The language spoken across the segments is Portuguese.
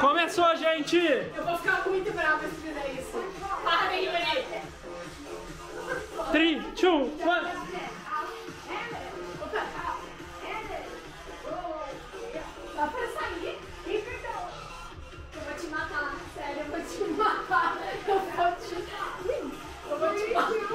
Começou, gente! Eu vou ficar muito brava se fizer isso. Para, Yuri! 3, 2, 1. Dá pra sair? Eu vou te matar, sério, eu vou te matar. Eu vou te. Eu vou te matar.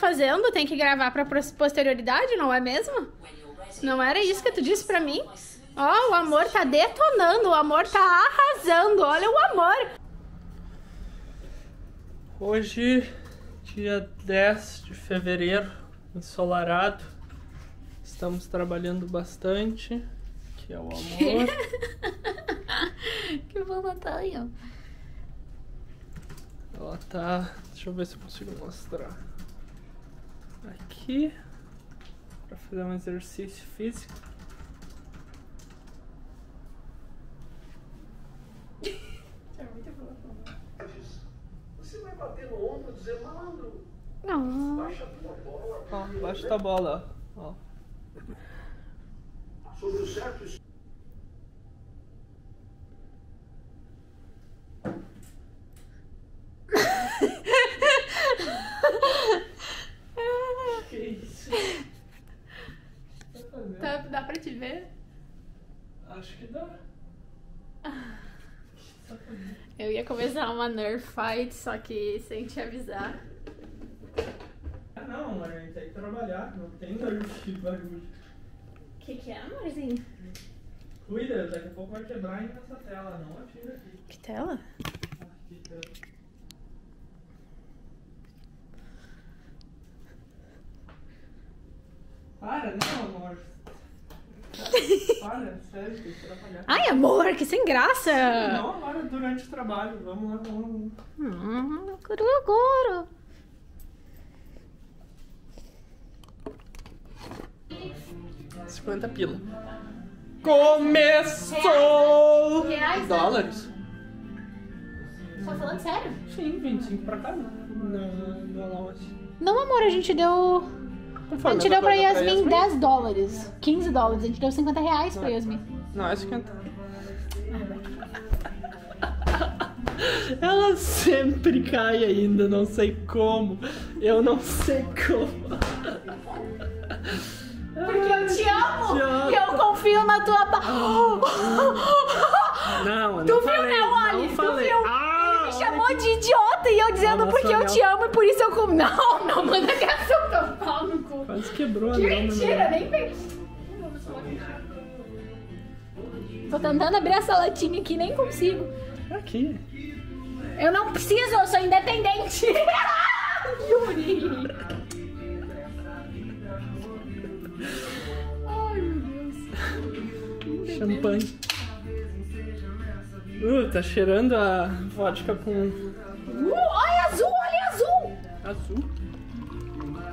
Fazendo, tem que gravar pra posterioridade, não é mesmo? Não era isso que tu disse pra mim? Ó, o amor tá detonando, o amor tá arrasando, olha o amor. Hoje, dia 10 de fevereiro, ensolarado. Estamos trabalhando bastante, que é o amor. Que voluntário. Ela tá. Deixa eu ver se eu consigo mostrar. Aqui. Pra fazer um exercício físico. Você vai bater no ombro e dizer, malandro, Não. baixa a tua bola. Ó, baixa da bola, ó. Sobre o certo e Que isso? Tá, dá pra te ver? Acho que dá. Eu ia começar uma Nerf fight, só que sem te avisar. Ah, não, mas a gente tem que trabalhar, não tem barulho de barulho. O que, que é, amorzinho? Cuida, daqui a pouco vai quebrar aí nessa tela, não atira aqui. Que tela? Aqui, tá. Para, não, amor. Para, sério, tem que trabalhar. Ai, amor, que sem graça! Não agora durante o trabalho, vamos lá, vamos lá. Hum, eu quero agora. R$ 50 pila. Começou! Reais, né? Dólares? Tá falando sério? Sim, 25 pra cada. No, no allowance. Não, amor, a gente deu. A gente deu pra coisa Yasmin 10 dólares. 15 dólares. A gente deu 50 reais pra Yasmin. Não, é 50. Ela sempre cai ainda, não sei como. Eu não sei como. Porque eu te amo! E eu confio na tua. pa- Não, eu Tu não viu, falei, né, Wally? Não Tu falei. viu? Ah, Chamou de idiota e eu dizendo porque eu te amo e por isso eu como. Não, não manda essa teu pau no cu. Quase quebrou a Que lama, mentira, né? nem vem. Tô tentando abrir essa latinha aqui, nem consigo. Aqui. Eu não preciso, eu sou independente. Yuri. Ai, meu Deus. Champanhe. Uh, tá cheirando a vodka com Uh, olha azul, olha azul. azul.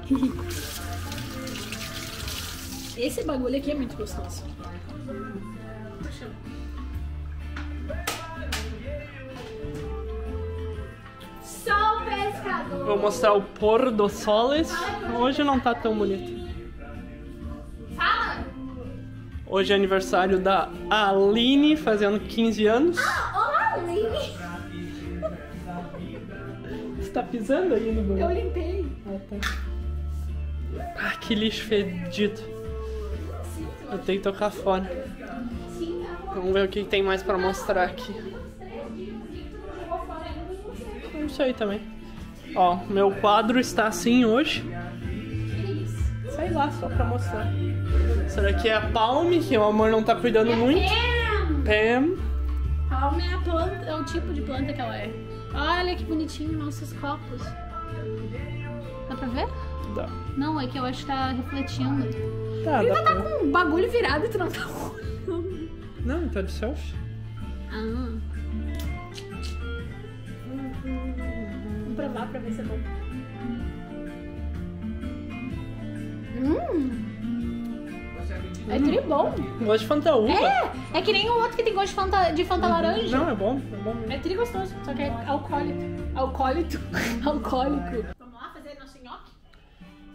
Esse bagulho aqui é muito gostoso. Sou pescador. Vou mostrar o pôr do soles. Hoje não tá tão bonito. Hoje é aniversário da Aline, fazendo 15 anos. Olá, Aline. Você tá pisando aí no Eu banheiro? limpei. Ah, tá. Ah, que lixo fedido. Eu tenho que tocar fora. Vamos ver o que tem mais pra mostrar aqui. Não sei também. Ó, meu quadro está assim hoje. Sei lá, só pra mostrar. Será que é a Palme, que o amor não tá cuidando muito? Pam. Palma é a planta, é o tipo de planta que ela é. Olha que bonitinho nossos copos. Dá pra ver? Dá. Não, é que eu acho que tá refletindo. Tá, Ainda dá tá com um bagulho virado e tu não tá olhando. Não, tá de selfie. Ah. provar pra ver se é bom. Hum, é tri bom. Gosto de Fanta Uva. É, é que nem o outro que tem gosto de Fanta, de Fanta laranja. Não, é bom, é bom. É tri gostoso, só que é alcoólico. Alcoólico. Alcoólico. Vamos lá fazer nosso nhoque?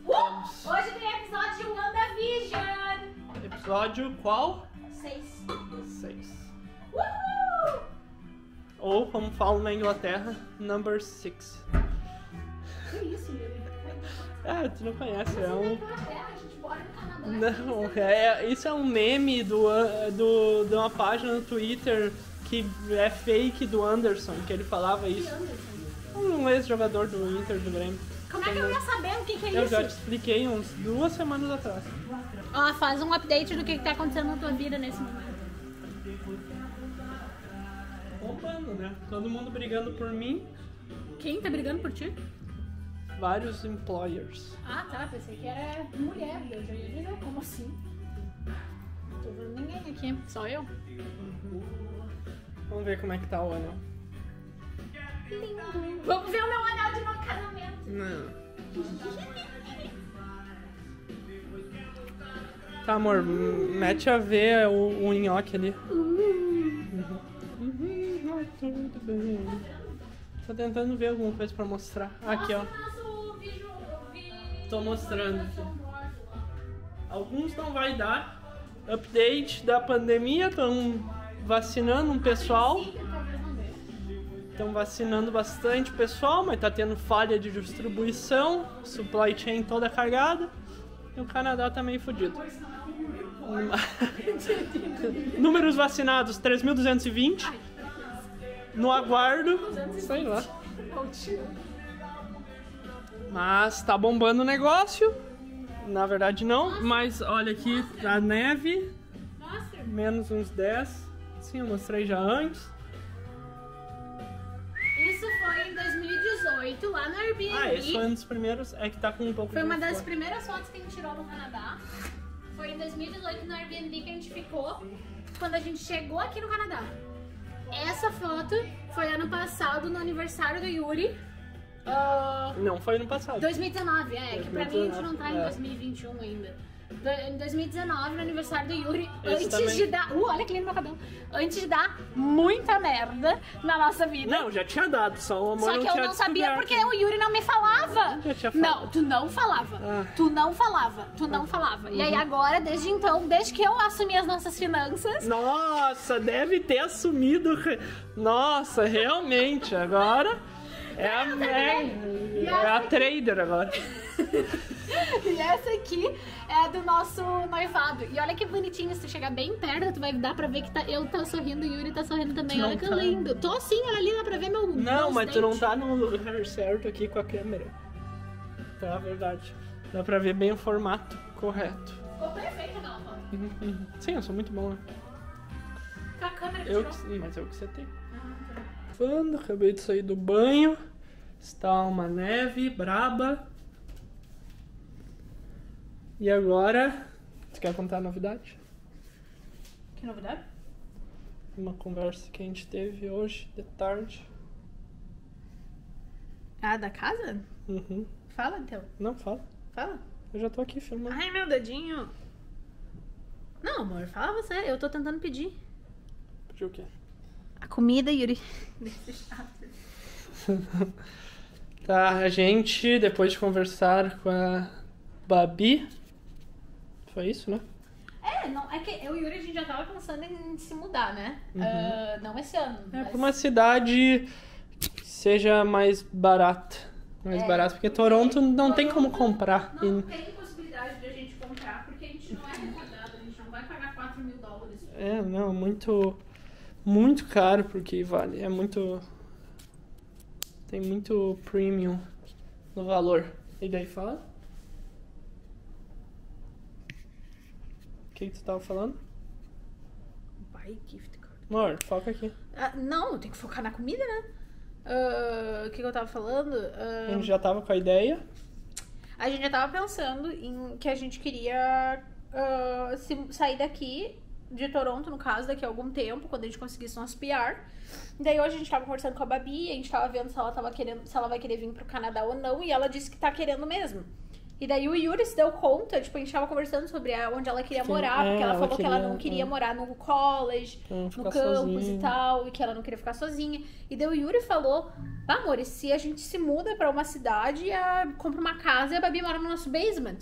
Uh! Hoje tem episódio de WandaVision. Episódio qual? Seis. 6. Uhul! Ou, como falam na Inglaterra, number 6. Que isso, Yuri? Ah, tu não conhece, é um. No Canadá. Não, é, isso é um meme do, do, de uma página no Twitter que é fake do Anderson, que ele falava isso. Um ex-jogador do Inter do Grêmio. Como é que eu ia saber o que, que é Eu isso? já te expliquei uns duas semanas atrás. Ó, faz um update do que, que tá acontecendo na tua vida nesse momento. Bombando, né? Todo mundo brigando por mim, Quem tá brigando por ti? Vários employers. Ah, tá. Pensei que era mulher. Eu já ia dizer, como assim? Não tô vendo ninguém aqui. Só eu? Vamos ver como é que tá o anel. Lindo. Vamos ver o meu anel de novo casamento. Não. Tá, amor, mete a ver o, o nhoque ali. Uhum, vai tudo bem. Tô tentando ver alguma coisa pra mostrar. Aqui, ó. Tô mostrando. Alguns não vai dar. Update da pandemia, estão vacinando um pessoal. Estão vacinando bastante pessoal, mas tá tendo falha de distribuição, supply chain toda cagada. E o Canadá tá meio fodido. Números vacinados 3.220. No aguardo, sei lá. Mas tá bombando o negócio. Na verdade não, mas olha aqui a neve, Mostra. menos uns 10. Sim, eu mostrei já antes. Isso foi em 2018, lá no Airbnb. Ah, esse foi um dos primeiros, é que tá com um pouco Foi uma das fora. primeiras fotos que a gente tirou no Canadá. Foi em 2018 no Airbnb que a gente ficou quando a gente chegou aqui no Canadá. Essa foto foi ano passado no aniversário do Yuri. Ah, Não, foi no passado. 2019, é, que pra mim a gente não tá em 2019, é. 2021 ainda. Em 2019, no aniversário do Yuri, Esse antes também. de dar. Uh, olha que lindo meu cabelo. Antes de dar muita merda na nossa vida. Não, já tinha dado, só o amor Só que eu não sabia porque o Yuri não me falava. Já tinha falado. Não, tu não falava. Ah. Tu não falava. Tu não falava. E aí agora, desde então, desde que eu assumi as nossas finanças, Nossa, deve ter assumido. Nossa, realmente, agora é a, é, é a trader agora. e essa aqui é do nosso noivado. E olha que bonitinho, se tu chegar bem perto, tu vai dar pra ver que tá, eu tô sorrindo e o Yuri tá sorrindo também. Tu olha que tá. lindo. Tô sim, olha ali, dá pra ver meu Não, mas tu não dentes. tá no lugar certo aqui com a câmera. Tá, verdade. Dá pra ver bem o formato correto. Ficou perfeito aquela foto. Sim, eu sou muito bom, né? Com a câmera que Eu, tirou. mas eu que você tem. Quando acabei de sair do banho, está uma neve braba. E agora, você quer contar a novidade? Que novidade? Uma conversa que a gente teve hoje de tarde. Ah, da casa? Uhum. Fala então. Não, fala. Fala. Eu já tô aqui filmando. Ai, meu dedinho. Não, amor, fala você. Eu tô tentando pedir. Pediu o quê? Comida, Yuri. Tá, a gente, depois de conversar com a Babi. Foi isso, né? É, não, é que eu e o Yuri a gente já tava pensando em se mudar, né? Ah, não esse ano. É mas- pra uma cidade que seja mais barata. Mais É, barata, porque Toronto não tem como Toronto comprar. Não E- tem possibilidade de a gente comprar, porque a gente não é retardado, a gente não vai pagar 4 mil dólares. É, não, muito. Muito caro porque vale. É muito. Tem muito premium no valor. E daí fala? O que, que tu tava falando? Buy gift card. Amor, foca aqui. Ah, não, tem que focar na comida, né? Ah, O que, que eu tava falando? Ah, A gente já tava com a ideia. A gente já tava pensando em que a gente queria ah, se- sair daqui, de Toronto, no caso, daqui a algum tempo, quando a gente conseguisse nosso PR. Daí hoje a gente tava conversando com a Babi, a gente tava vendo se ela tava querendo, se ela vai querer vir pro Canadá ou não, e ela disse que tá querendo mesmo. E daí o Yuri se deu conta, tipo, a gente tava conversando sobre onde ela queria Sim, morar, é, porque ela ela falou que ela queria, não queria é. morar no college, no campus sozinha. e tal, e que ela não queria ficar sozinha. E daí o Yuri falou: ah, amor, e se a gente se muda pra uma cidade, a... compra uma casa e a Babi mora no nosso basement?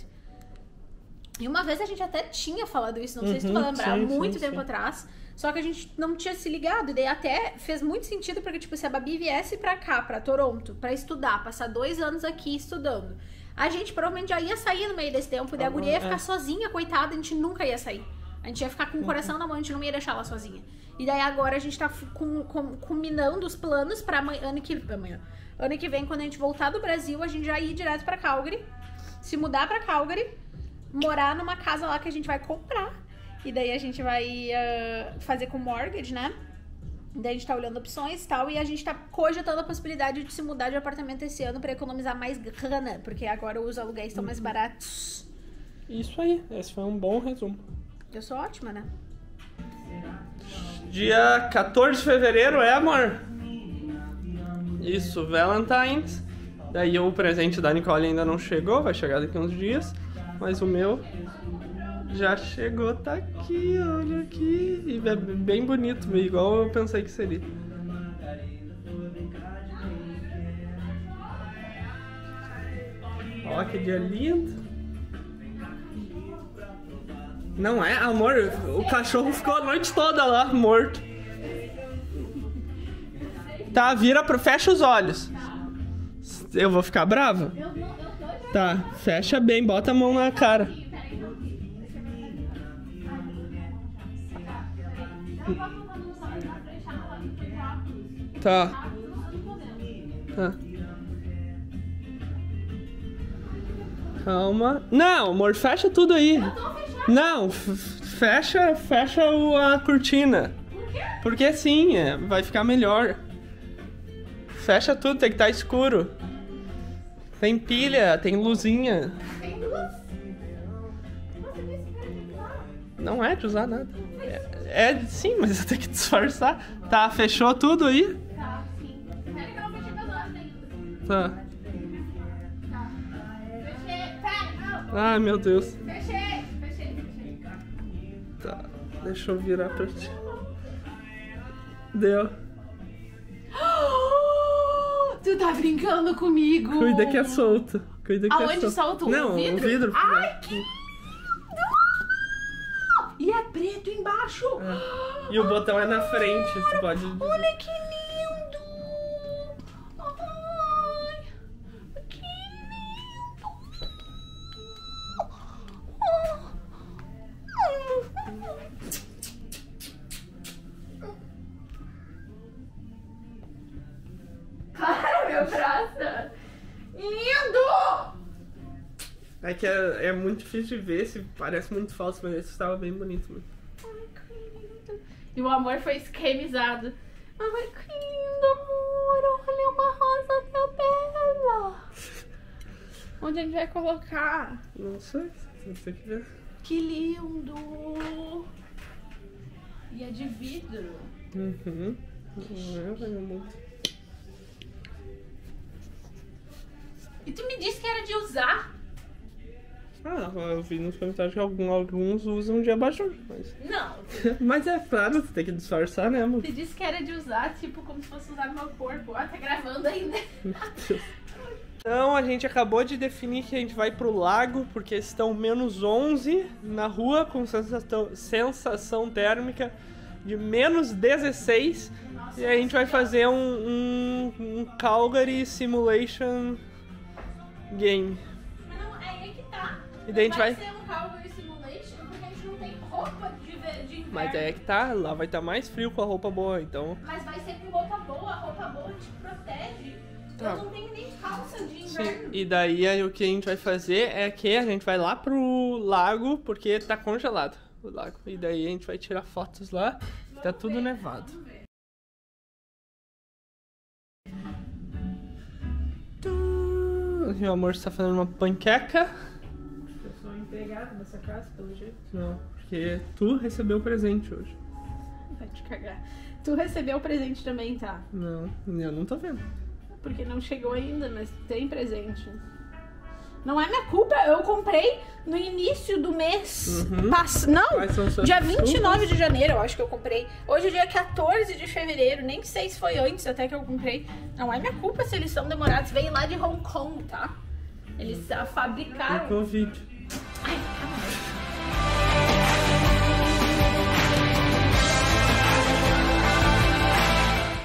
E uma vez a gente até tinha falado isso, não sei se tu vai Uhum, lembrar, sim, muito sim, tempo sim. atrás. Só que a gente não tinha se ligado. E daí até fez muito sentido, porque, tipo, se a Babi viesse pra cá, pra Toronto, pra estudar, passar dois anos aqui estudando, a gente provavelmente já ia sair no meio desse tempo. E a Ah, guria ia é. ficar sozinha, coitada, a gente nunca ia sair. A gente ia ficar com o coração na mão, a gente não ia deixar ela sozinha. E daí agora a gente tá com, com, culminando os planos pra amanhã, ano que amanhã. Ano que vem, quando a gente voltar do Brasil, a gente já ir direto pra Calgary, se mudar pra Calgary, morar numa casa lá que a gente vai comprar. E daí a gente vai ah, fazer com mortgage, né? Daí a gente tá olhando opções e tal. E a gente tá cogitando a possibilidade de se mudar de apartamento esse ano pra economizar mais grana. Porque agora os aluguéis estão mais baratos. Isso aí, esse foi um bom resumo. Eu sou ótima, né? Dia 14 de fevereiro, é, amor? Isso, Valentine's. Daí o presente da Nicole ainda não chegou, vai chegar daqui uns dias. Mas o meu já chegou, tá aqui, olha aqui. E é bem bonito, igual eu pensei que seria. Ó, que dia lindo. Não é, amor, o cachorro ficou a noite toda lá, morto. Tá, vira pro. Fecha os olhos. Eu vou ficar brava? Eu, tô Tá, fecha bem, bota a mão na cara. Tá, tá. Calma. Não, amor, fecha tudo aí. Tô fechando. Não, fecha, fecha a cortina. Por quê? Porque sim, é, vai ficar melhor. Fecha tudo, tem que estar escuro. Tem pilha, tem luzinha. Tem luz. Não é de usar nada. É, é sim, mas eu tenho que disfarçar. Tá, fechou tudo aí? Tá, sim. Tá. Fechei. Pera, não. Ai meu Deus. Fechei. Fechei, fechei. Tá, deixa eu virar pra ti. Deu. Tá brincando comigo? Cuida que é solto. Cuida que é Aonde solto. solta o Não, vidro? o vidro. Ai, que lindo! E é preto embaixo. E o botão é na frente, tu pode. Olha que lindo! Que é, é muito difícil de ver, se parece muito falso, mas esse estava bem bonito. Ai, que lindo! E o amor foi esquemizado. Ai, que lindo, amor! Olha uma rosa tão bela! Onde a gente vai colocar? Não sei, tem que ver. Que lindo! E é de vidro. Uhum. Não é muito. E tu me disse que era de usar? Ah, eu vi nos comentários que algum- alguns usam de abajur, mas. Não. Mas é claro, você tem que disfarçar, né, amor? Tu disse que era de usar, tipo, como se fosse usar no meu corpo. Ah, tá gravando ainda. Então a gente acabou de definir que a gente vai pro lago, porque estão menos 11 na rua, com sensação, sensação térmica de menos 16. E a gente vai fazer um, um, um Calgary Simulation Game. E daí a gente vai. ser um Calgary Simulation porque a gente não tem roupa de, de inverno. Mas é que tá, lá vai estar mais frio com a roupa boa, então. Mas vai ser com roupa boa, roupa boa te protege. Tá. Eu não tenho nem calça de Sim, inverno. e daí aí, o que a gente vai fazer é que a gente vai lá pro lago, porque tá congelado o lago. E daí a gente vai tirar fotos lá, tá tudo nevado. Tu- E o amor está fazendo uma panqueca. Empregado dessa casa, pelo jeito? Não, Porque tu recebeu o presente hoje. Vai te cagar. Tu recebeu o presente também, tá? Não, eu não tô vendo. Porque não chegou ainda, mas tem presente. Não é minha culpa, eu comprei no início do mês. Uhum. Pass... Não, dia desculpas? 29 de janeiro eu acho que eu comprei. Hoje é dia 14 de fevereiro, nem sei se foi antes até que eu comprei. Não é minha culpa se eles são demorados. Veio lá de Hong Kong, tá? Eles fabricaram. Covid. 哎，他